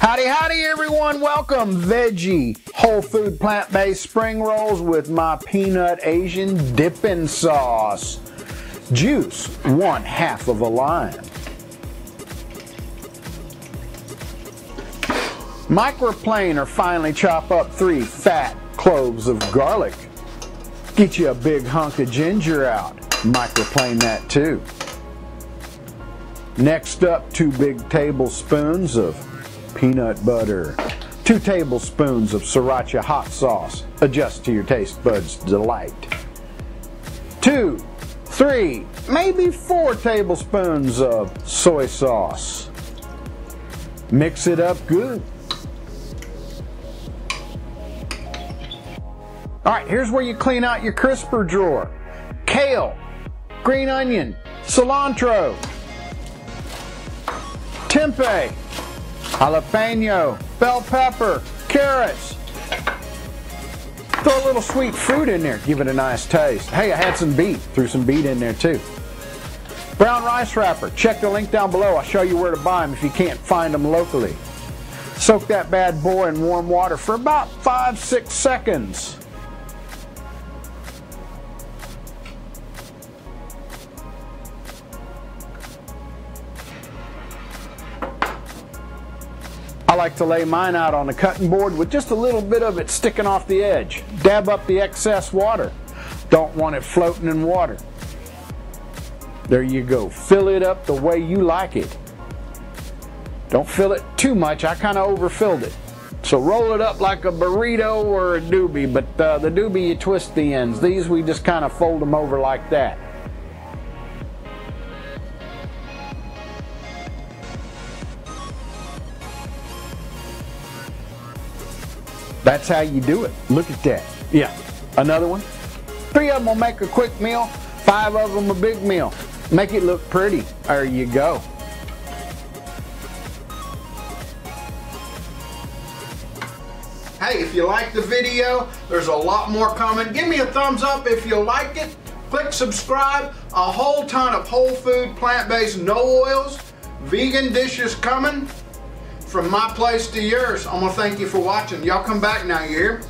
Howdy, howdy, everyone. Welcome. Veggie, whole food, plant based spring rolls with my peanut Asian dipping sauce. Juice, one half of a lime. Microplane or finely chop up three fat cloves of garlic. Get you a big hunk of ginger out. Microplane that too. Next up, two big tablespoons of peanut butter, two tablespoons of sriracha hot sauce. Adjust to your taste buds' delight. Two, three, maybe four tablespoons of soy sauce. Mix it up good. All right, here's where you clean out your crisper drawer. Kale, green onion, cilantro, tempeh, jalapeno, bell pepper, carrots. Throw a little sweet fruit in there, give it a nice taste. Hey, I had some beet, threw some beet in there too. Brown rice wrapper, check the link down below. I'll show you where to buy them if you can't find them locally. Soak that bad boy in warm water for about five, six seconds. Like to lay mine out on the cutting board with just a little bit of it sticking off the edge. Dab up the excess water. Don't want it floating in water. There you go. Fill it up the way you like it. Don't fill it too much. I kind of overfilled it. So roll it up like a burrito or a doobie, but uh, the doobie you twist the ends. These we just kind of fold them over like that. That's how you do it. Look at that. Yeah. Another one. Three of them will make a quick meal. Five of them a big meal. Make it look pretty. There you go. Hey, if you like the video, there's a lot more coming. Give me a thumbs up if you like it. Click subscribe. A whole ton of whole food, plant-based, no oils, vegan dishes coming from my place to yours. I'm gonna thank you for watching. Y'all come back now, you hear?